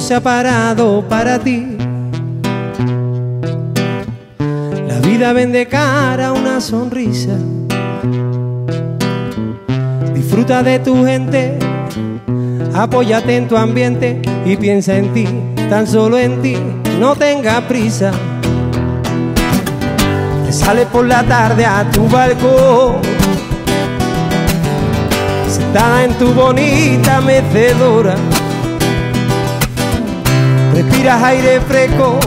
se ha parado para ti. La vida vende cara una sonrisa. Disfruta de tu gente, apóyate en tu ambiente y piensa en ti, tan solo en ti, no tenga prisa. Te sales por la tarde a tu balcón, sentada en tu bonita mecedora, respiras aire fresco,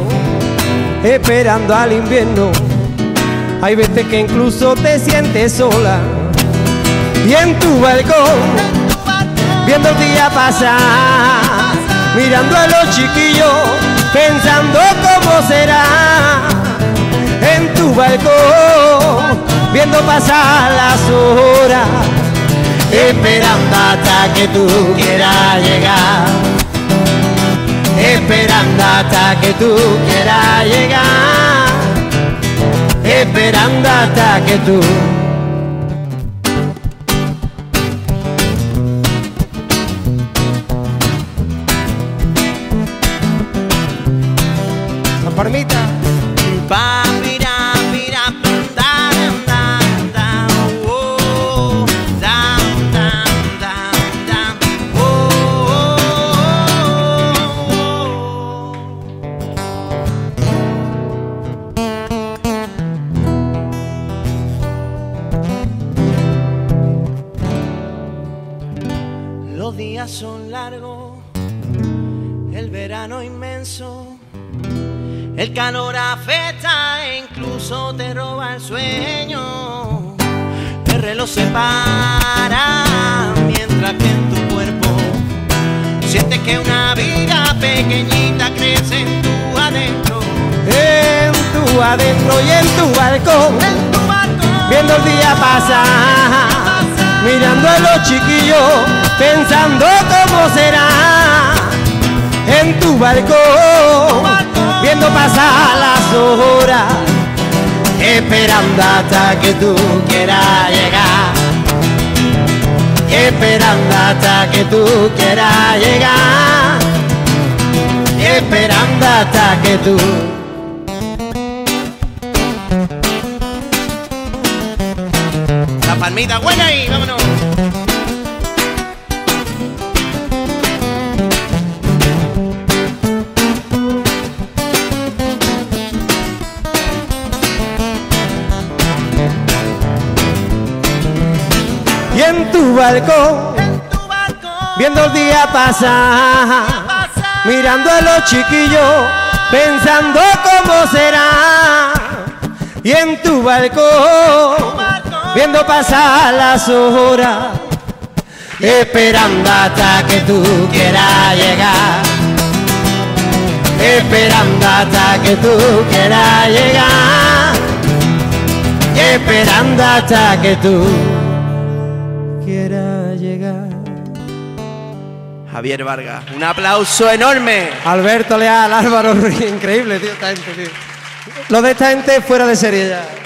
esperando al invierno. Hay veces que incluso te sientes sola y en tu balcón, viendo el día pasar, mirando a los chiquillos, pensando cómo será. En tu balcón, viendo pasar las horas, esperando hasta que tú quieras llegar. Hasta que tú quieras llegar. Esperando hasta que tú San Parmita. Los días son largos, el verano inmenso. El calor afecta e incluso te roba el sueño. El reloj se para mientras que en tu cuerpo sientes que una vida pequeñita crece en tu adentro. En tu adentro y en tu balcón, En tu balcón, viendo el día pasar, mirando a los chiquillos, pensando cómo será. En tu balcón, viendo pasar las horas, esperando hasta que tú quieras llegar. Esperando hasta que tú quieras llegar. Esperando hasta que tú Buena ahí, vámonos. y en tu balcón, En tu balcón, viendo el día pasar, pasar. mirando a los chiquillos, pensando cómo será. Y en tu balcón, viendo pasar las horas, esperando hasta que tú quieras llegar. Esperando hasta que tú quieras llegar. Esperando hasta que tú quieras llegar. Javier Vargas, un aplauso enorme. Alberto Leal, Álvaro Ruiz, increíble, tío, esta gente, tío. Lo de esta gente fuera de serie ya.